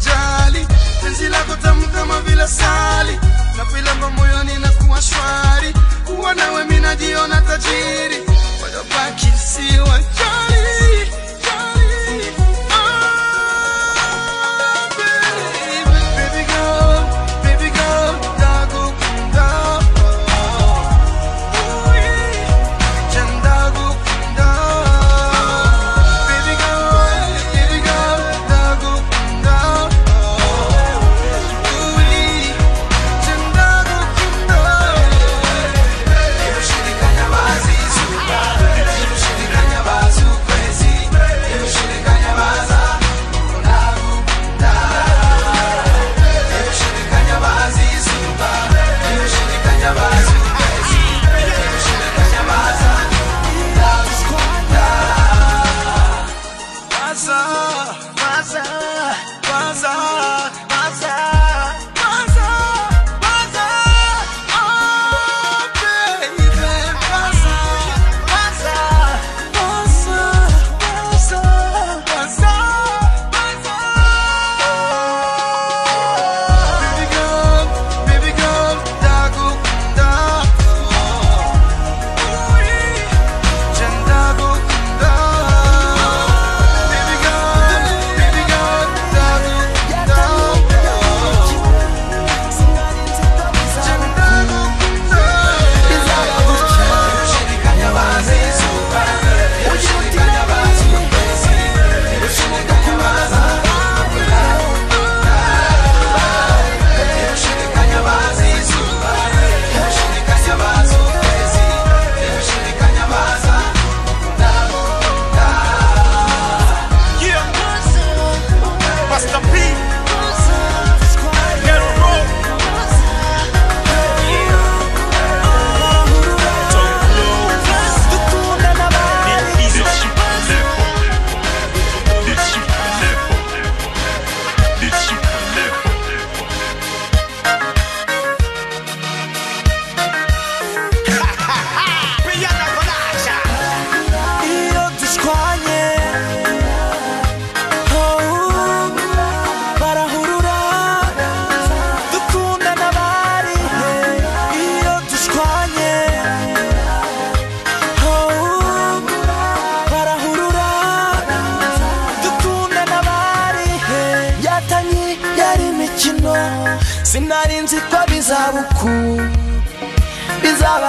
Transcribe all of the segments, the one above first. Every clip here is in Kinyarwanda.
자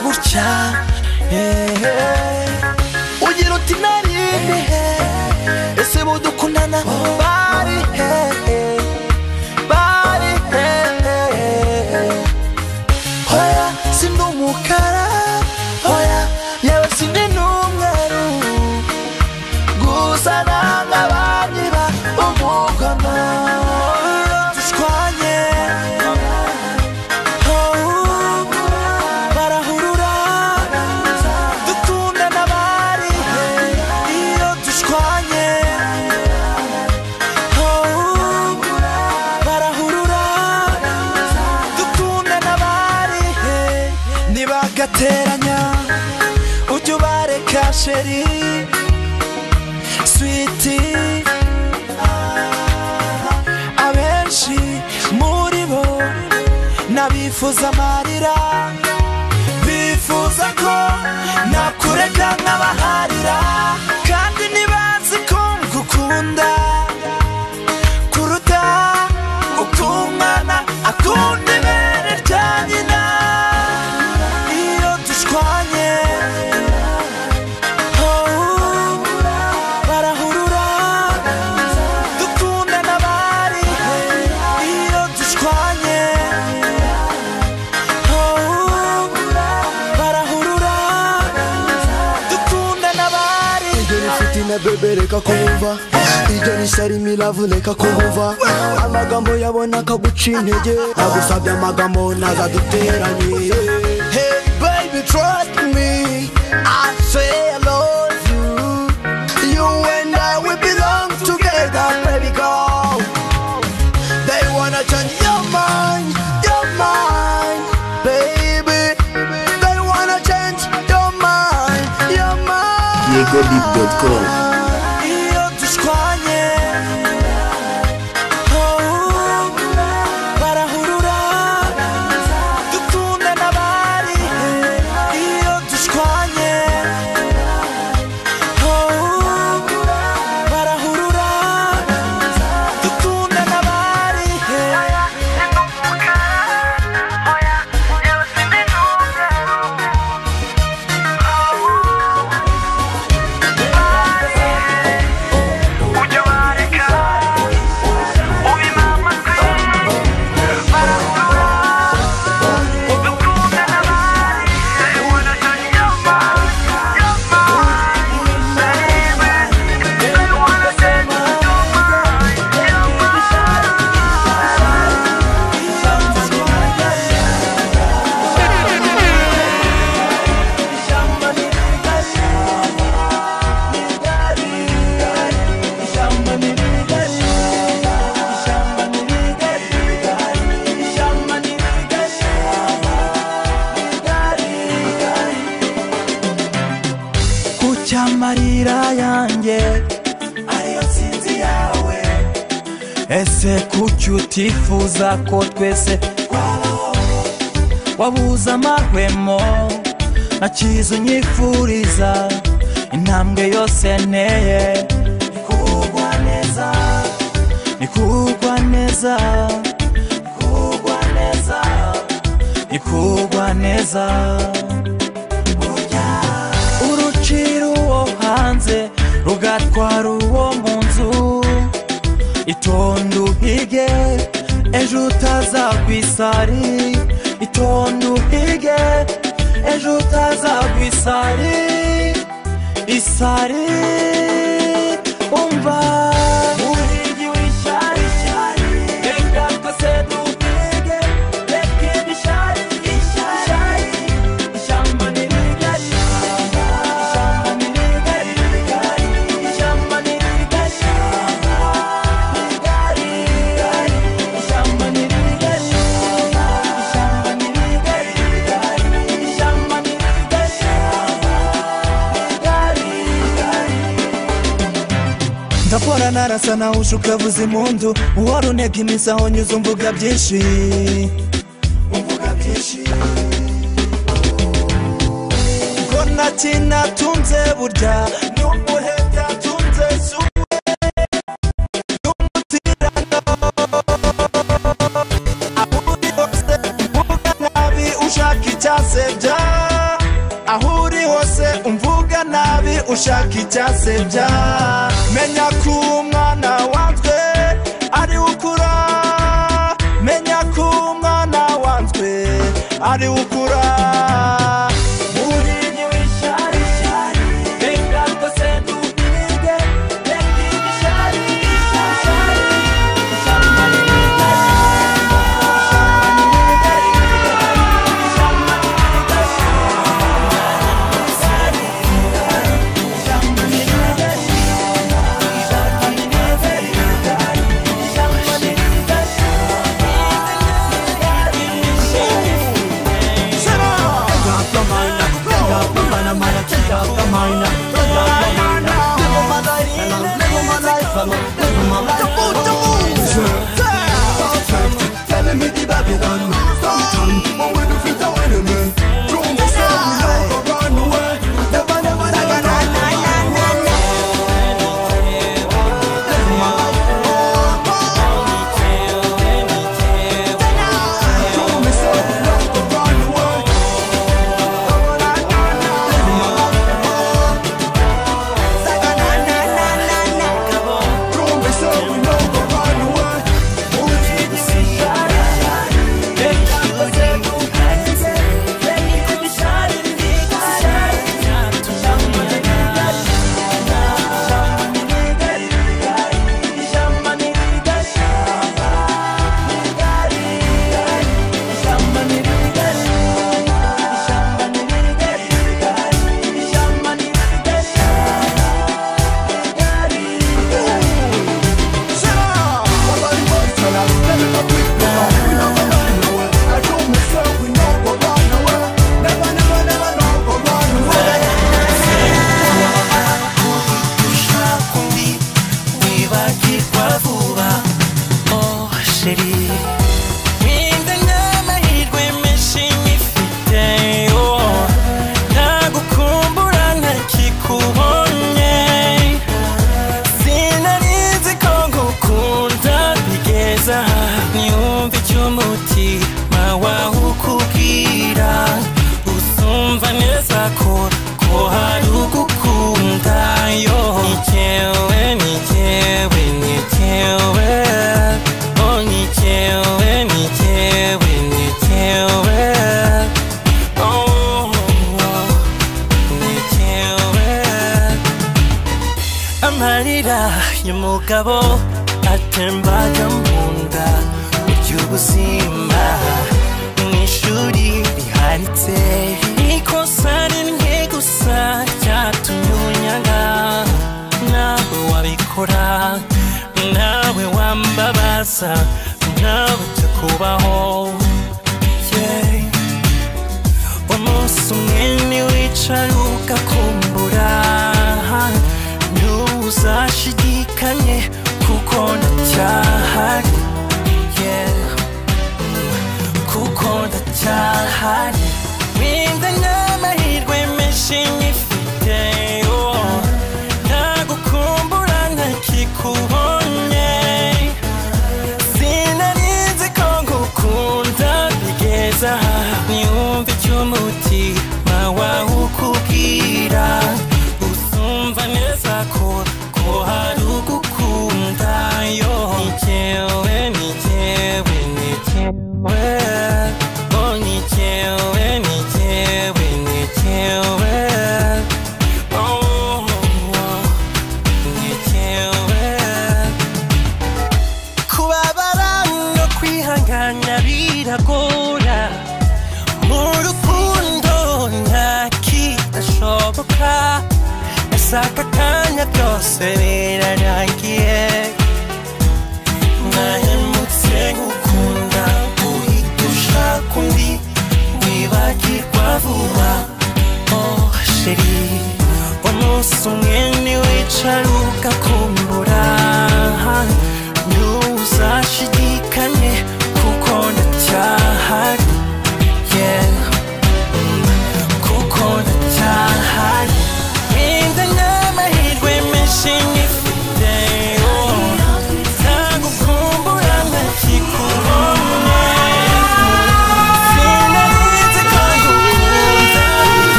gutya. Ugira uti narindi he ese budukundana n'abifuza amarira bifuza ko nakureka nkabaharira. Kumva iryo ni sharimi reka kumva amagambo yabona akaguca intege agusabye amagambo nazaduteranye Hey baby trust me. I say I love you. You and I we belong together baby girl. They wanna change your mind, your mind Baby. They wanna change your mind, your mind amahwemo nta cyiza unyifuriza intambwe yose nteye. Ni kugwa neza ni kugwa neza ni kugwa neza ni kugwa neza. Urucira uwo hanze rugatwara uwo mu nzu. Itonde uhige ejo utazagwa isari. Itonde uhige ejo utazagwa isari isari ndahora narasa nawuje ukavuza impundu uhora unebye iminsi aho nyuze umvuga byinshi ngo nta kintu natunze burya ni umuhe byatunze suwe. Ushaka icyasebya ushaka icyasebya menya ko umwana wanzwe ari we ukura. Menya ko umwana wanzwe ari we ukura. gusa aka kanya byose birarangiye mwahemutse gukunda uhita ushaka undi wibagirwa vuba oh sheri umunsi umwe ntiwicara ugakumbura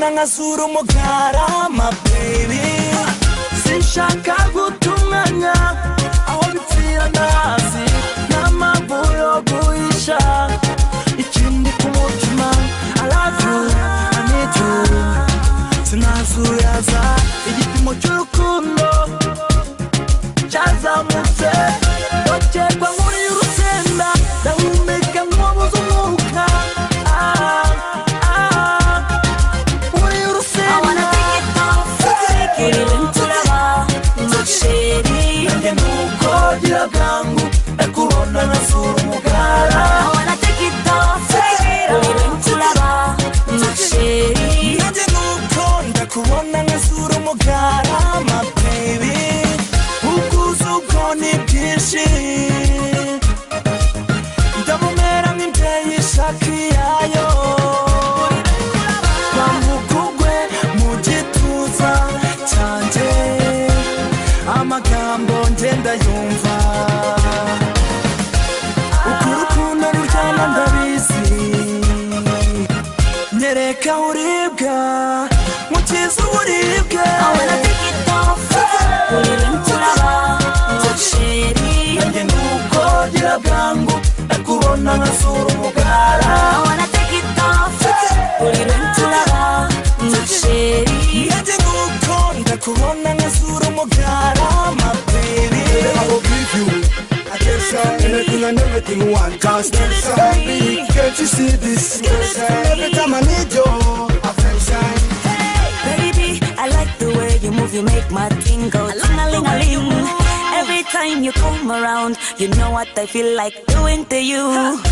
nangasura umugarama baby sinshaka guta umwanya aho bipfira ndahazi n'amamvu yo guhisha ikindi ku mutima aravu anitu sinazuraza igipimo cy'urukundo cyazamutse everything you want. Cause baby, can't you see this? Every time I need your affection. Baby, I like the way you move, you make my thing go ting-a-ling-a-ling. Every time you come around, you know what I feel like doing to you.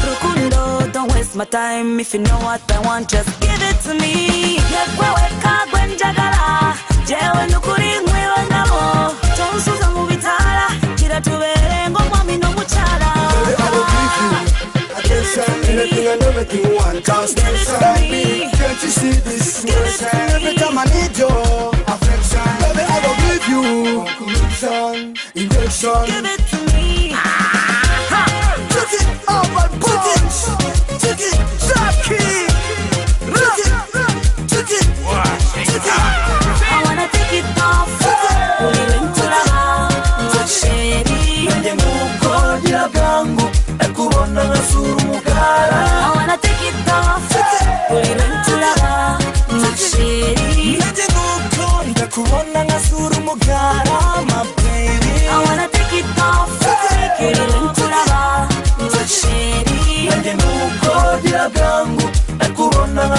Rukundo, don't waste my time. If you know what I want, just give it to me. Yekweweka gwenjagala, jewe nukuri nkwiwe ngabo. Tonsuza mu bitara, kiratubere ng'omwami n'omukyala. I will give you attention, anything and everything you want. Cause baby, can't you see this? Every time I need your affection. Baby, I will give you conclusion, Give it to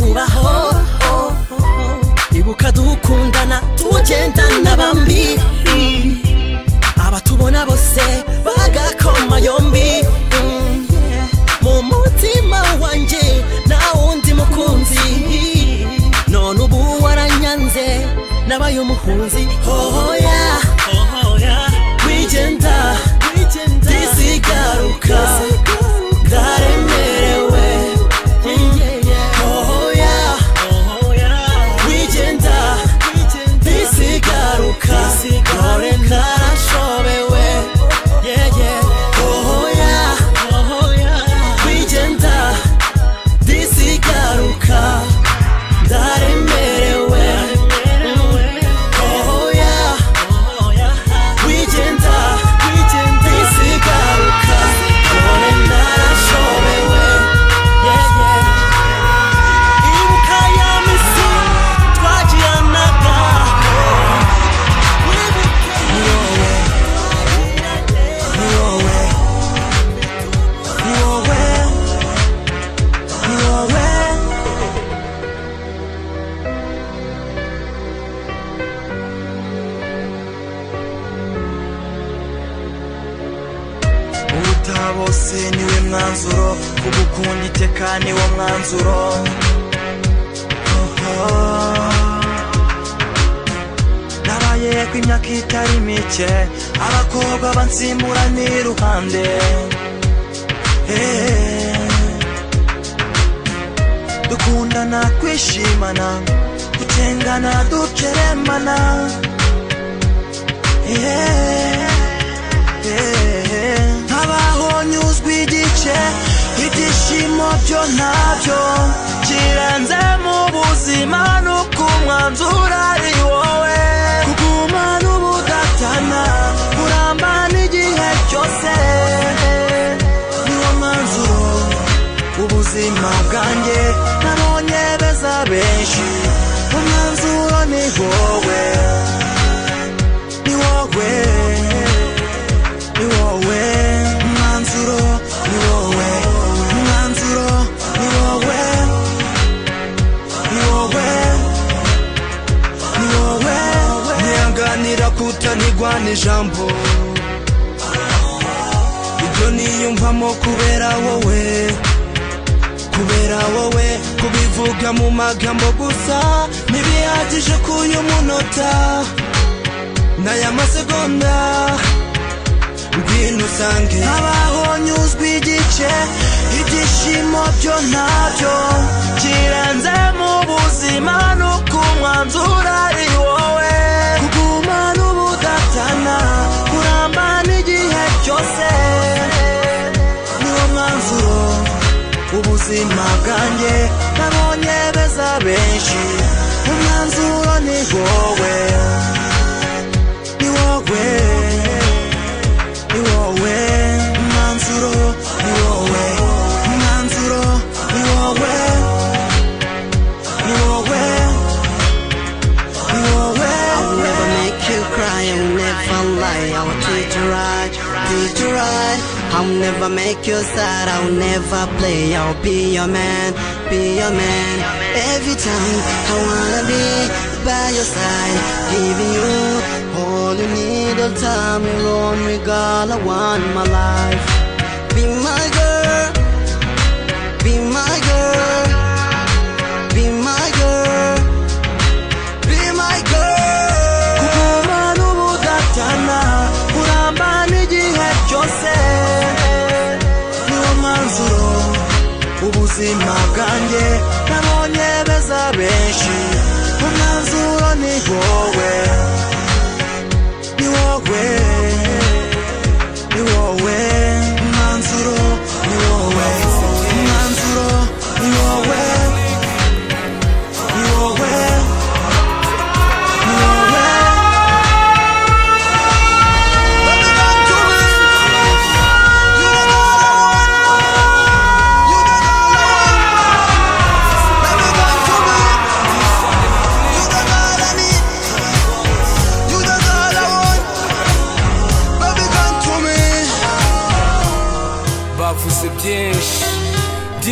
kubaho. Ibuka dukundana tugendana bambi. Abatubona bose bagakoma yombi. Mu mutima wanjye wundi mukunzi. None ubu waranyanze nabaye umuhunzi hoya cyose niwo mwanzuro ubuzima bwanjye nabonye beza benshi. Umwanzuro ni wowe ni wowe. I'll never make you sad, I'll never play, I'll be your man, be your man. Every time I wanna be by your side, giving you all you need, all time you own me, girl, I want my life. Be my ubuzima bwanjye nabonye beza benshi. Umwanzuro ni wowe ni wowe.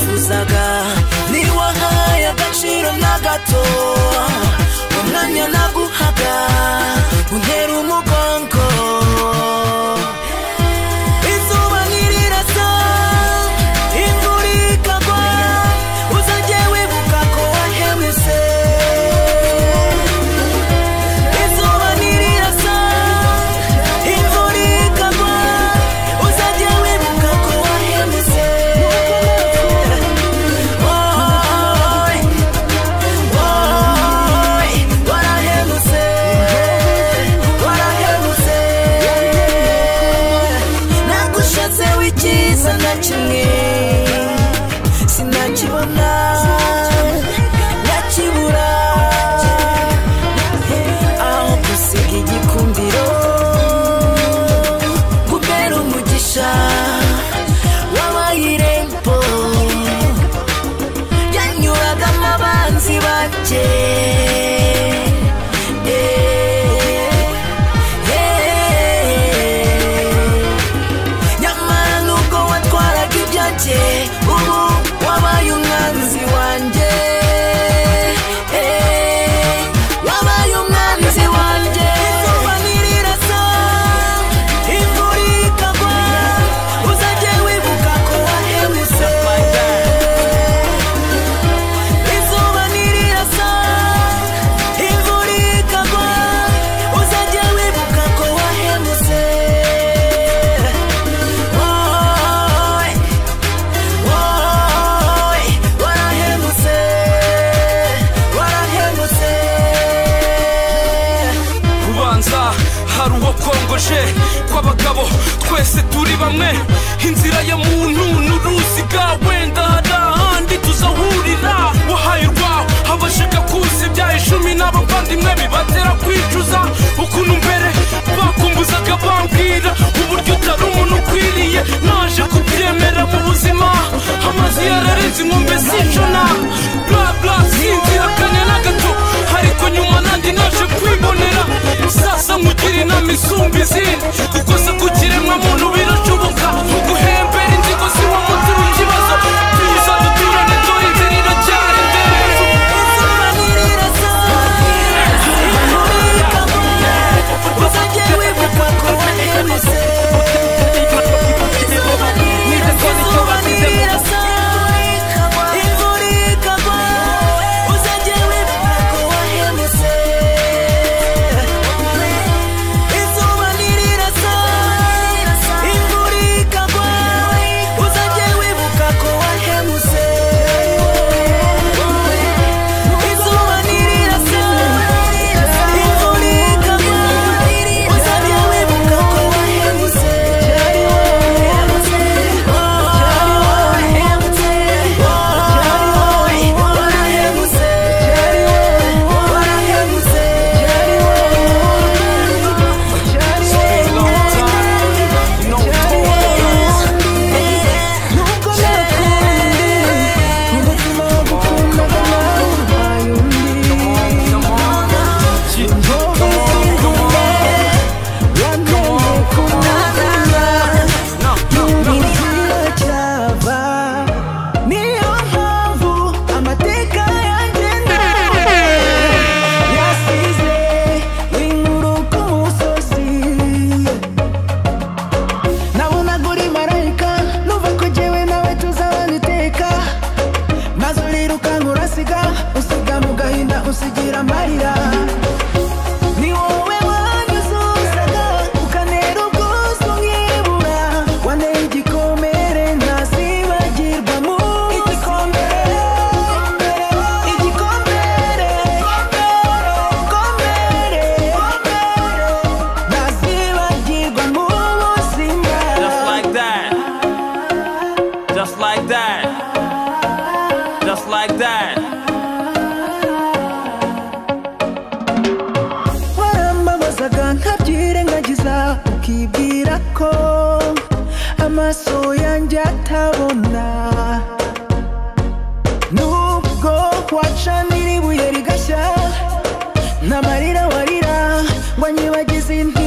nifuzaga ntiwahaye agaciro na gato umwanya naguhaga untera umugore. bajyaga bambwira uburyo utari umuntu ukwiriye. Naje kubyemera mu buzima. Amazi yarareze inkombe z'ijana bla bla sinziragane na gato. Ariko nyuma nanjye naje kwibonera. Sasa nkugira inama isumba izindi. Gukosa ku kiremwa muntu on you, I just.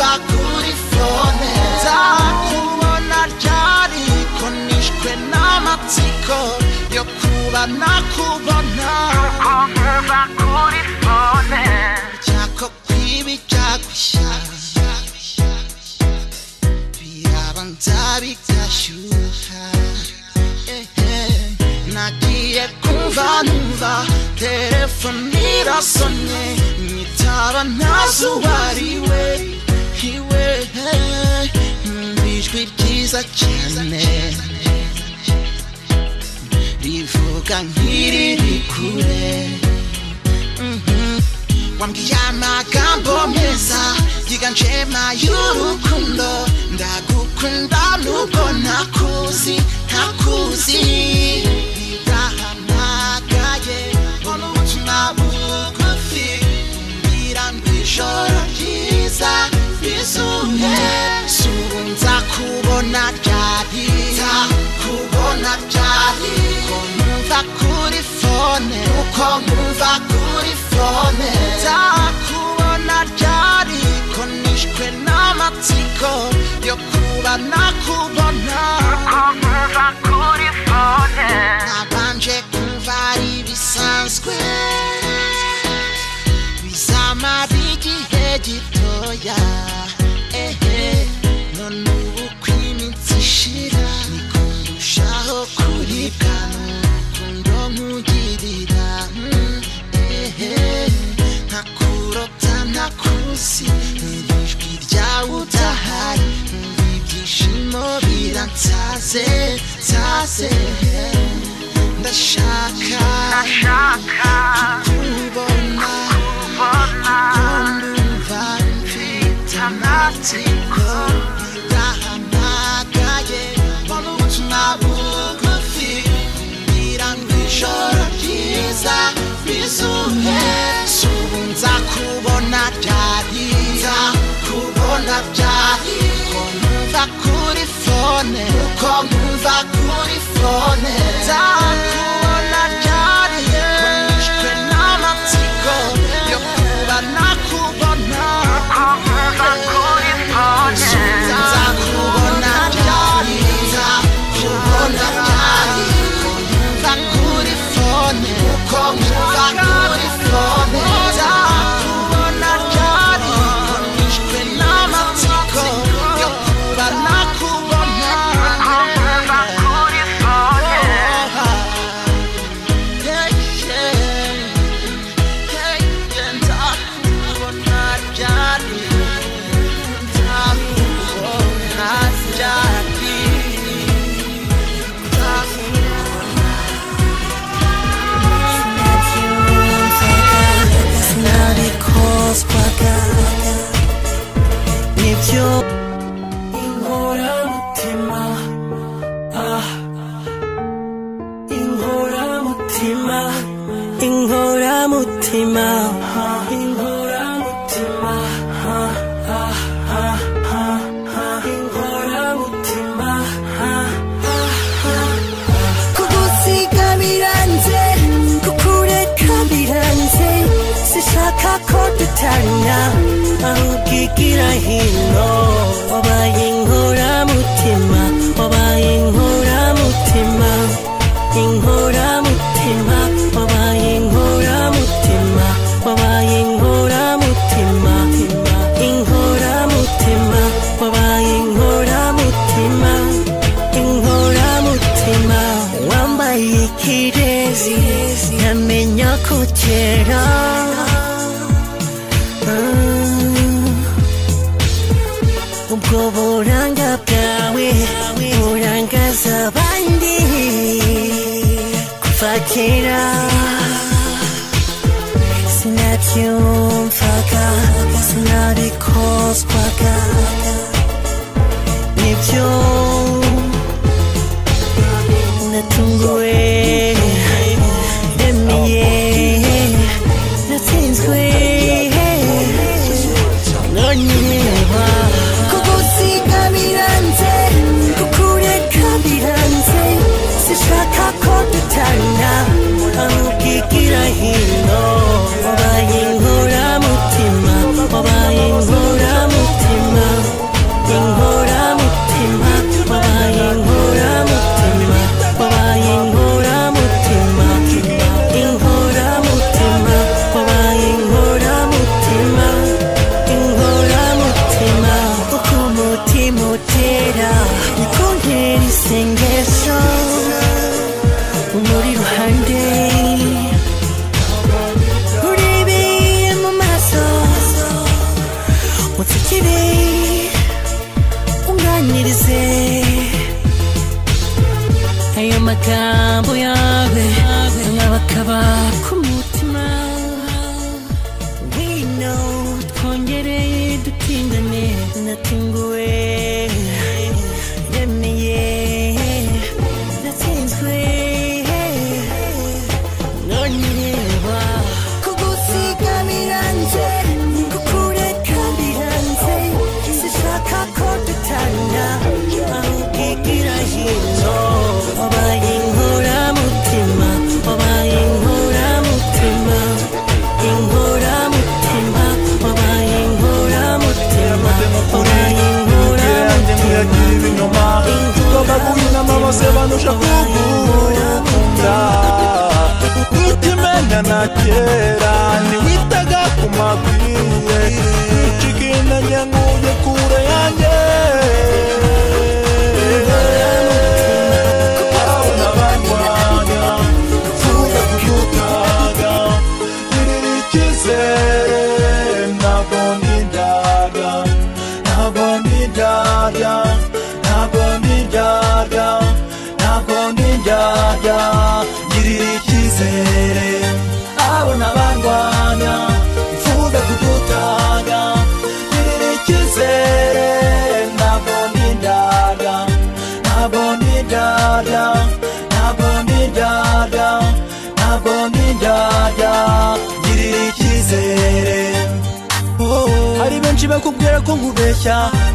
Nkumva kuri fone nzakubona ryari ko nishwe n'amatsiko. Yo kuba nakubona uko nkumva kuri fone cyako kwibi cyagushya birabanza bigashyuha nagiye kumva numva. Telefone irasonye. Nyitaba ntazi uwo ari we iwe numva ijwi ryiza cyane rivuga nk'iriri kure Mhm. wambwiye amagambo meza yiganjema y'urukundo ndagukunda nubwo ntakuzi ntakuzi birahamagaye mbona ubutumwa bugufi mbwira ngo ijoro ryiza rizuye subu nzakubona ryari nzakubona ryari ko numva kuri fone uko numva kuri fone nzakubona ryari ko nishwe n'amatsiko yo kuba nakubona uko numva kuri fone nabanje kumva ari bisanzwe bizamara igihe gitoya n'urukundo nkugirira. Mm, ijwi ryawe udahari. Ibyishimo biransaze nsaze. Ndashaka kukubona. Amatsiko birahamagaye mbona ubutumwa bugufi mbwira ngo ijoro ryiza rizuhe suba ryari kubona byari ko numva kuri fone ko numva kuri fone nzakubona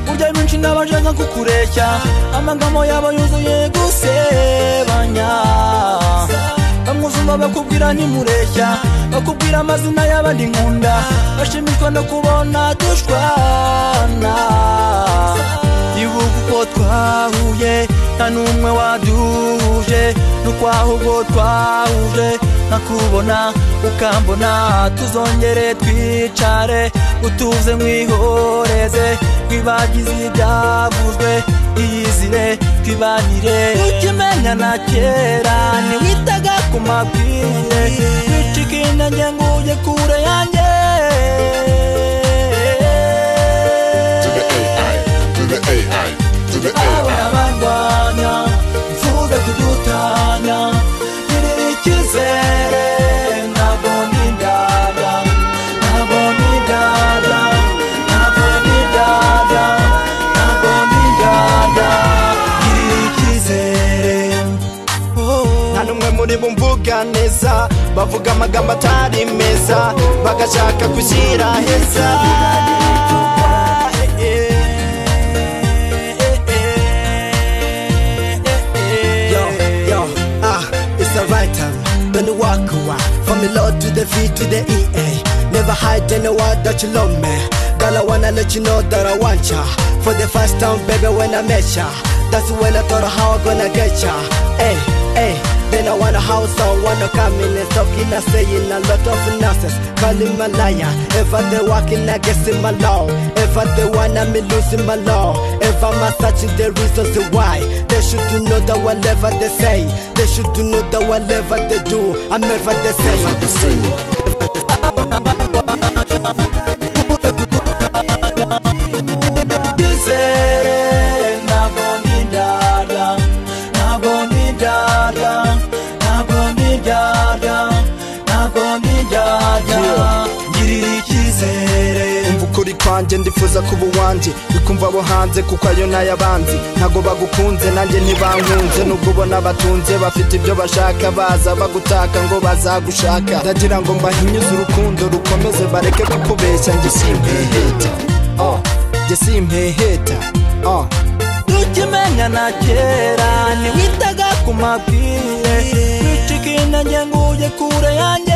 burya benshi n'abashaka kukureshya. Amagambo yabo yuzuye gusebanya. Bamwe uzumva bakubwira ntimureshya. Bakubwira amazina y'abandi nkunda bashimishwa no kubona dushwana. Ibuka uko twahuye nta n'umwe waduhuje n'ukwaho ubwo twahuje. Nkakubona ukambona tuzongere twicare utuze mwihoreze twibagize ibyavuzwe iyizire twibanire. Ukimenya na kera ntiwitaga ku mabwire wicika intege ngo ujye kure yanjye. Abana barwanya bifuza kudutanya. ngikuphikizele nabona indala nabona indala nabona indala nabona indala ngikizele oh. nta n'umwe muri bumvuga neza bavuga amagambo atari meza bagashaka gushyira heza. Away. From the Lord to the V to the EA. Never hide any word that you love me. Girl, I wanna let you know that I want ya. For the first time, baby, when I met ya. That's when I thought how I gonna get ya. Hey, hey. Then I wanna house, I wanna come in and talking and saying a lot of nonsense. Calling my liar. If I they walking against my law. I they wanna me losing my law. If I'm searching the reasons why. They should know that whatever they say. They should know that whatever they do. I'm never the same. icyizere ukuri kwanjye ndifuza kuba uwanjye bikumva abo hanze kuko ayo n'ay'abandi ntago bagukunze nanjye ntibankunze nubwo ubona batunze bafite ibyo bashaka baza bagutaka ngo bazagushaka. Ndagira ngo mbahinyuze urukundo rukomeze bareke kukubeshya njye simpeheta. Oh, njye simpeheta. Oh. tukimenya na kera ntiwitaga ku mabwire. Wicika intege ngo ujye kure yanjye.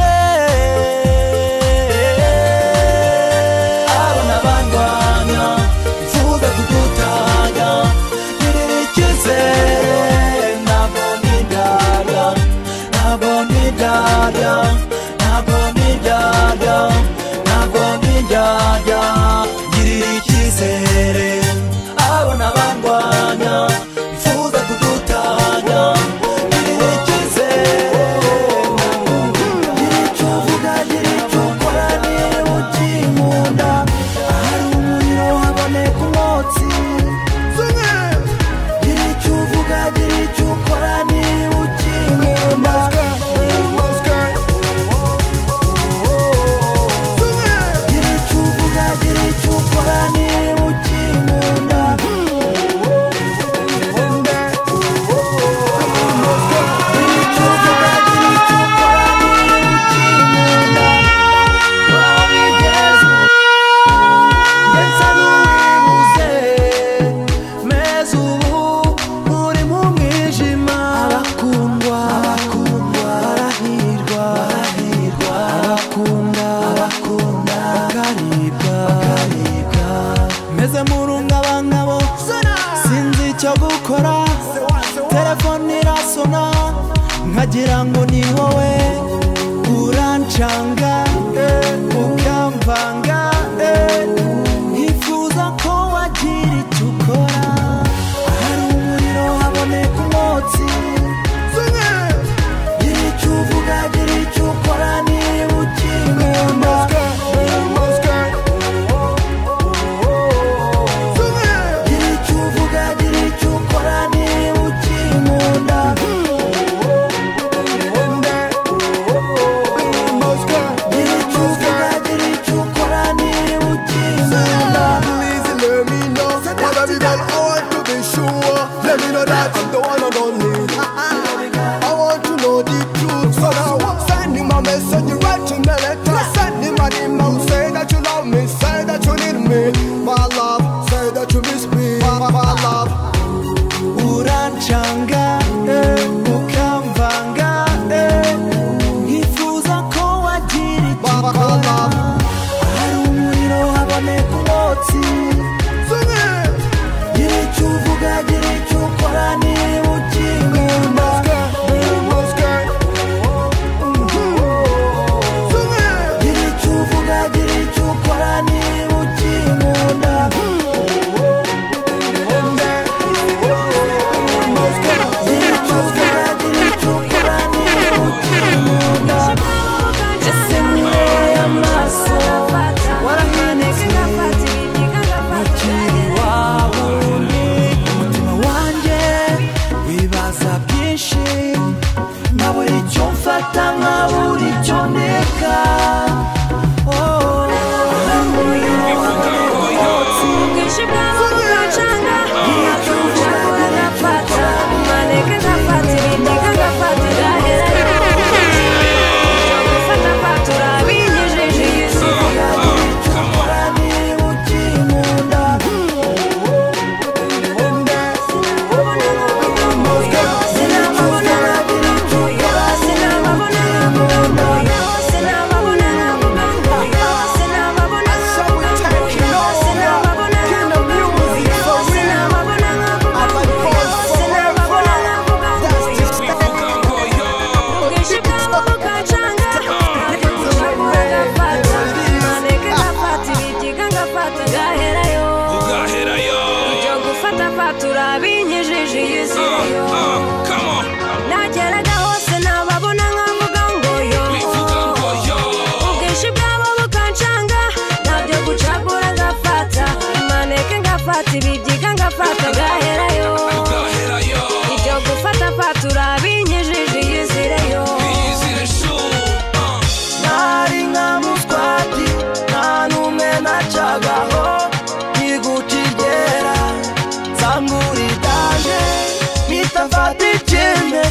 n'abarwanya mvuga kugutanya nirerekeze ntabwo nidada ntabwo nidada ntabwo nidada ntabwo nidada girira icyizere abona barwanya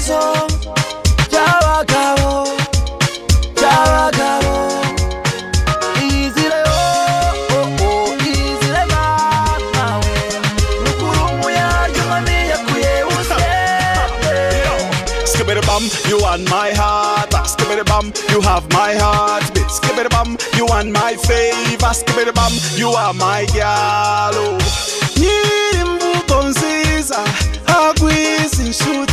pasó, ya lo acabó, ya. You want my heart, skibbity bum, you have my heart, skibbity bum, you want my favor, the bum, you are my gal. Oh. Nilimbu bonziza, agwizi shoot.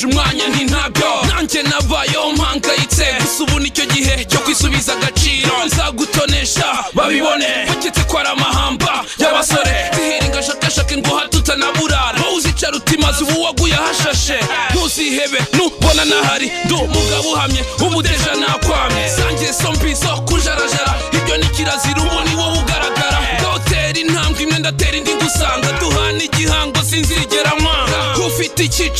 Natakaje umwanya ntabyo. Nanjye nabayeho mpangayitse gusa ubu ni cyo gihe cyo kwisubiza agaciro. Nzagutonesha babibone. Baketse ko ari amahamba y'abasore? Zihiringa shakashake ngo hato utanaburara wowe uzicara utimaze ubu waguye ahashashe ntuzihebe nubona nahari. Ndi umugabo uhamye umudeja nakwamye sangiye so mbi zo kujarajara. Ibyo ni kirazira ubu ni wowe ugaragara. Ndotera intambwe imwe ndatera indi ngusanga. Duhana nkwanga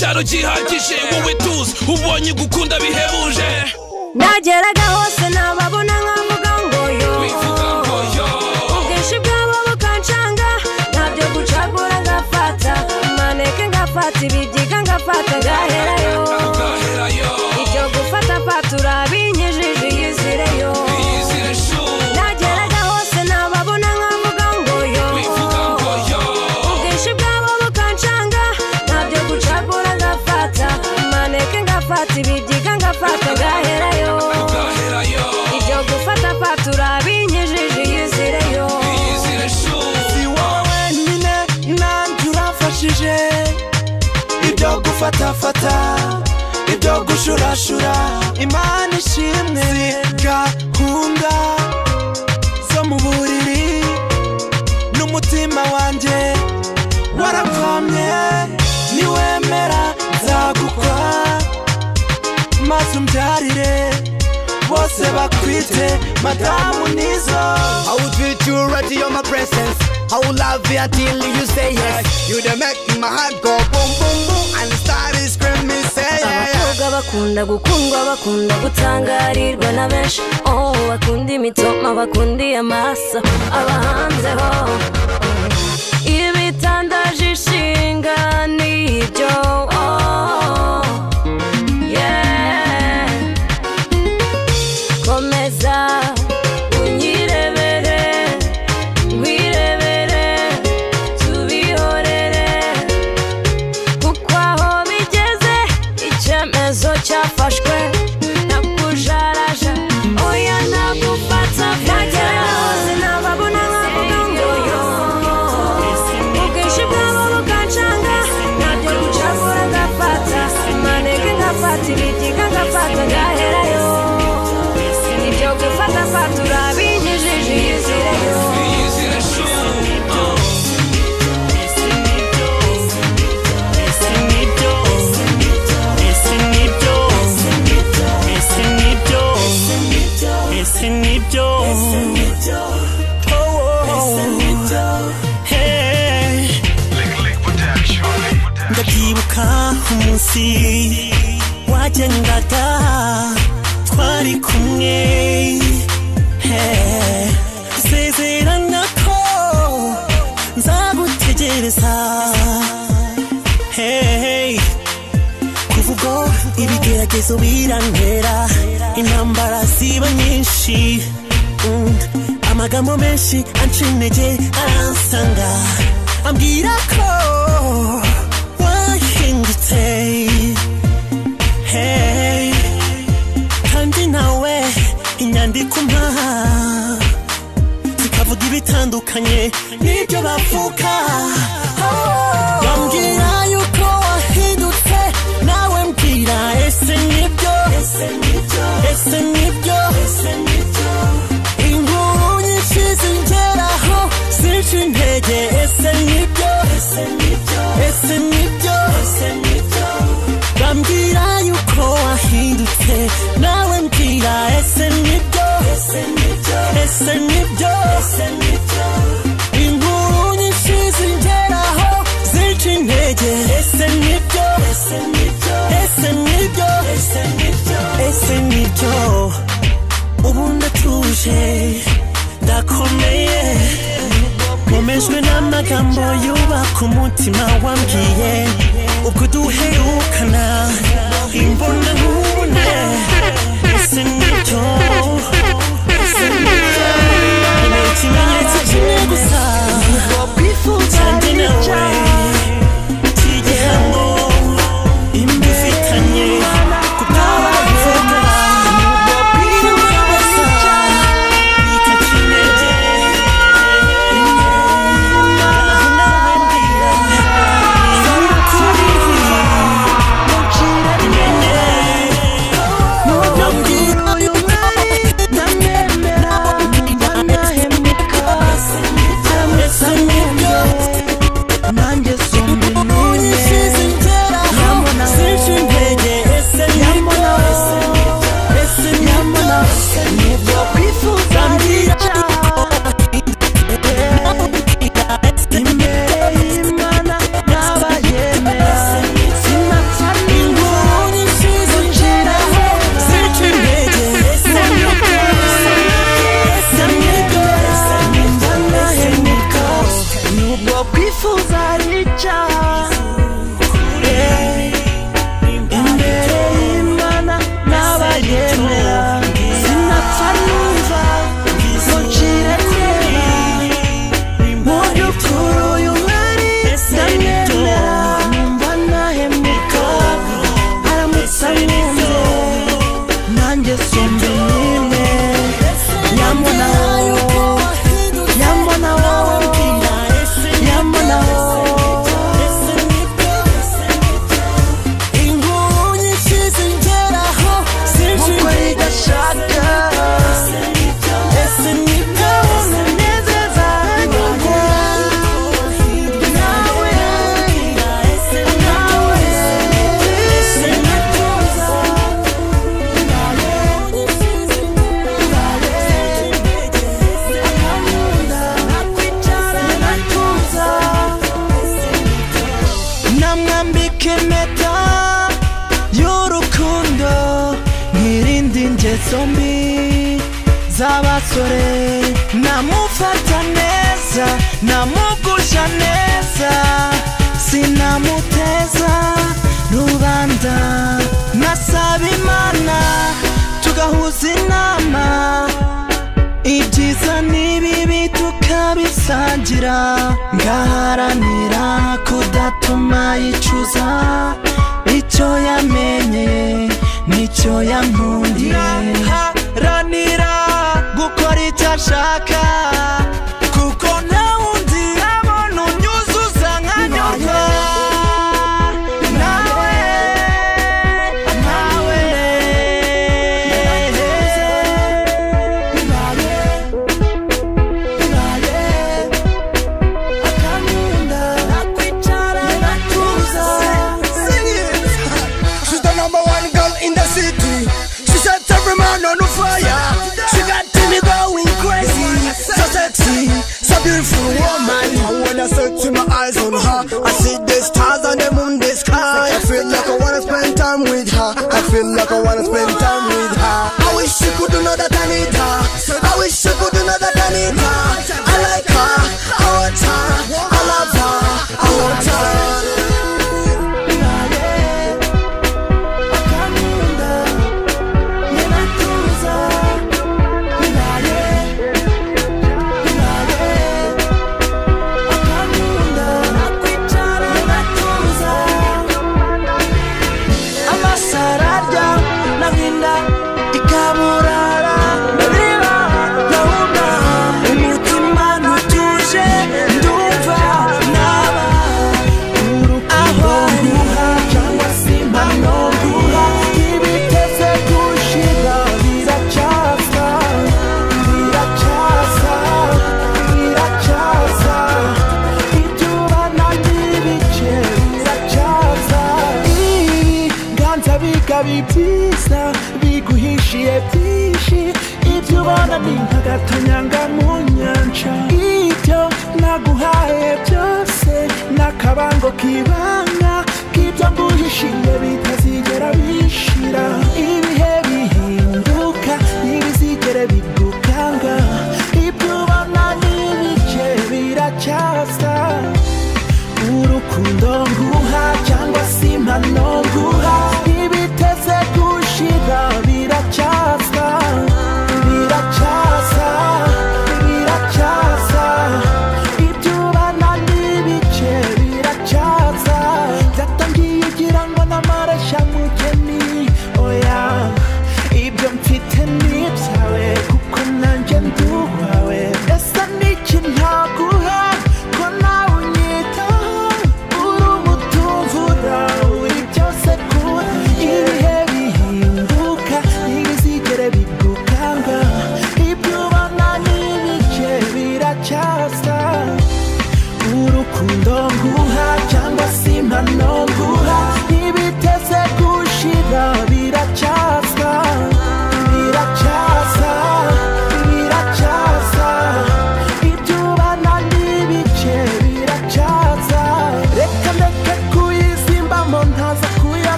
icyicaro gihagije wowe tuzi ubonye gukunda bihebuje. Nageraga hose nababona nkavuga ngo yo. Ubwinshi bwabo bukancanga ntabyo gucagura ngafata. Maneke ngafata ibibyiga ibibyiga ngafata gaherayo ibyo gufata fatura binyejeje yuzireyo si wowe wenyine nanjye uramfashije ibyo gufatafata ibyo gushurashura. Imana ishimwe. Madamu nizo I will treat you right to your my presence. I will love you until you say yes. You the make my heart go boom boom boom and start screaming say yeah, yeah. abakobwa bakunda gukundwa bakunda gutangarirwa na benshi oh bakunda imitoma bakunda iy'amaso abahanzeho ibitandaje ishinga nibyo umunsi wagendaga twari kumwe. Sezerana ko nzagutegereza. Kuva ubwo ibigeragezo birantera. Intambara ziba nyinshi. Mm, amagambo menshi anca intege aransanga. Ambwira ko ni byo ubu ndatuje ndakomeye. Nkomejwe n'amagambo yubaka umutima wambwiye ubwo duherukana imbona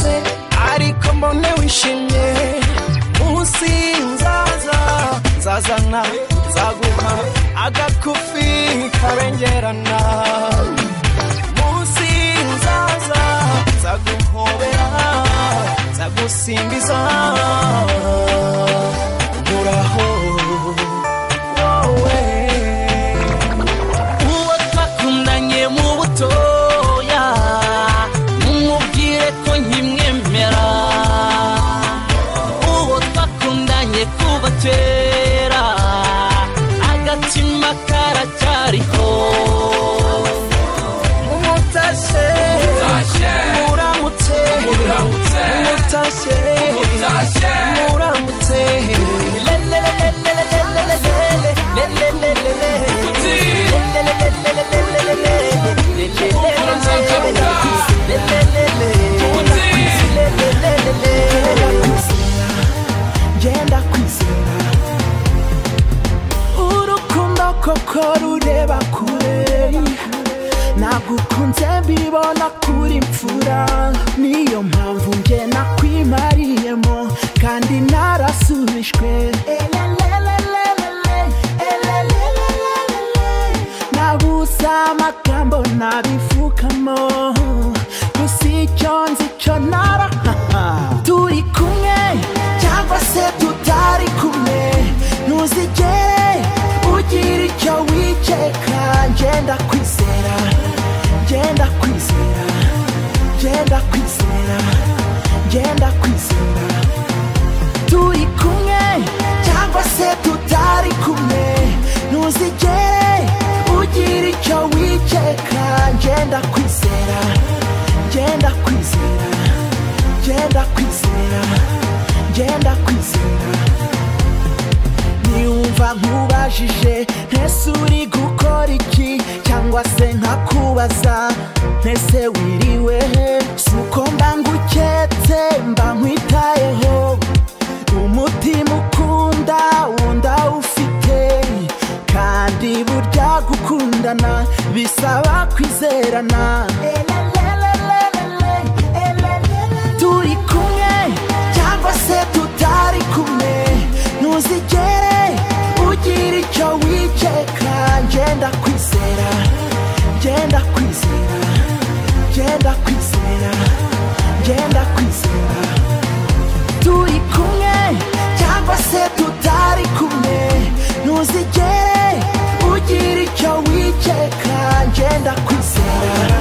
cyose ariko mbone wishimye munsi nzaza nzazana nzaguha agakufi kabengerana munsi nzaza nzaguhobera nzagusimbiza uraho kera agatima karacyariho mutashe muramutse mutashe muramutse. Koko rureba kure nagukunze mbibona kuri mfura. Niyo mpamvu nge nakwimariyemo kandi narasubijwe. Nabuze amagambo nabivugamo gusa icyo nzi cyo narahaha turi kumwe cyangwa se tutari kumwe. Ntuzigere icyo wiceka ngenda kwizera ngenda kwizera ngenda kwizera ngenda kwizera. Turi kumwe cyangwa se tutari kumwe ntuzigere ugira icyo wiceka ngenda kwizera ngenda kwizera ngenda kwizera ngenda kwizera. Niyumva nkubajije ntese uri gukora iki? Cyangwa se nkakubaza? Ntese wiriwe si uko mba nguketse mba nkwitayeho. Umutima ukunda wunda ufite. Kandi burya gukundana bisaba kwizerana. Wiceka ngenda kwizera ngenda kwizera ngenda kwizera ngenda kwizera. Turi kumwe cyangwa se tutari kumwe ntuzigere ugira icyo wiceka ngenda kwizera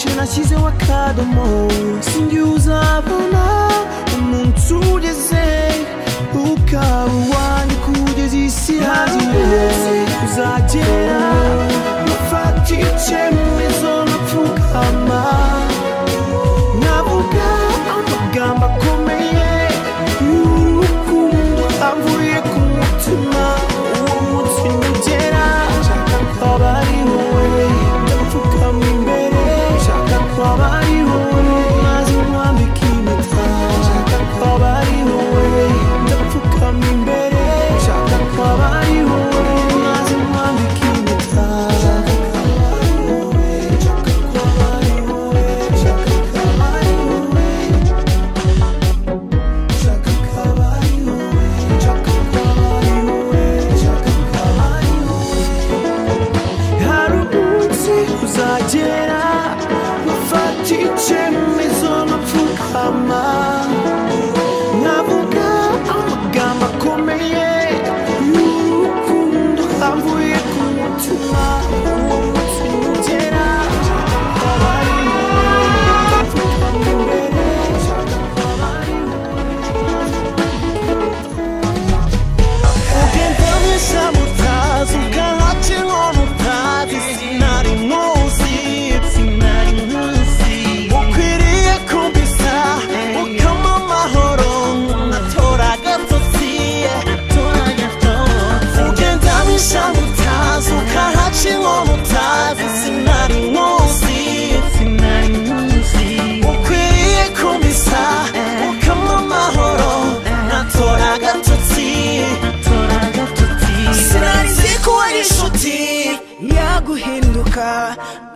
ntacyo nashyizeho akadomo sinjye uzabona umunsi ugeze ukaba uwanjye kugeza isi yazimye uzagera ufata icyemezo no pfukama navuga amagambo akora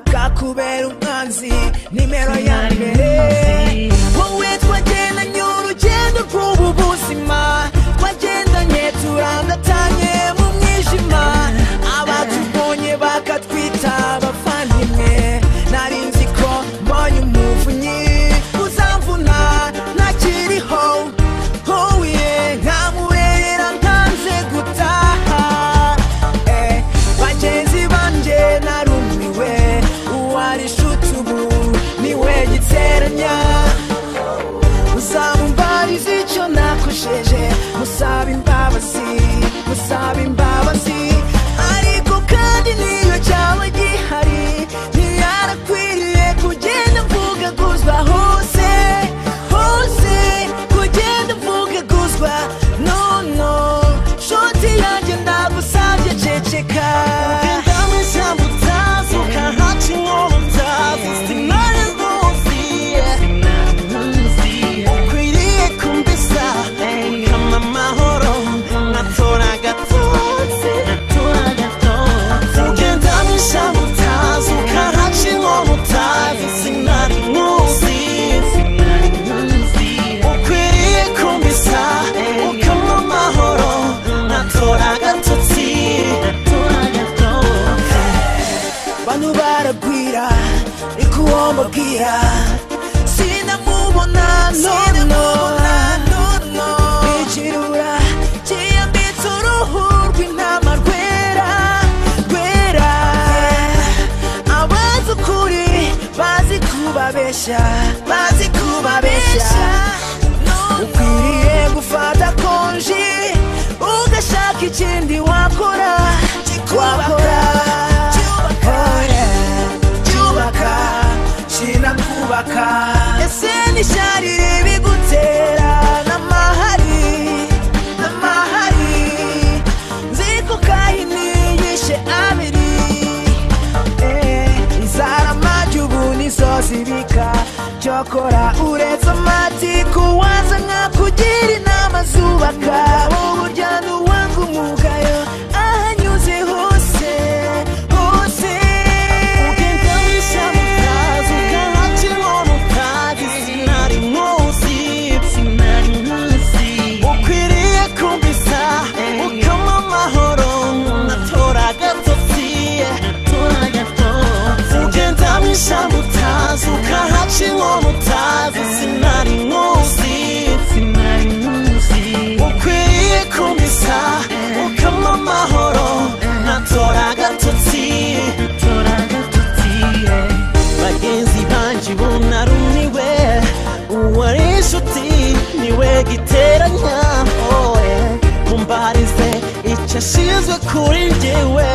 bwakubera umwanzi nimero ya mbere. Cyokora uretse amatiku waza nkakugira inama zubaka. Agatotsi natora agatotsi bagenzi banje bunarumiwe uwari inshuti ni we giteranya oe mumbarize icyo ashinzwe kuri njyewe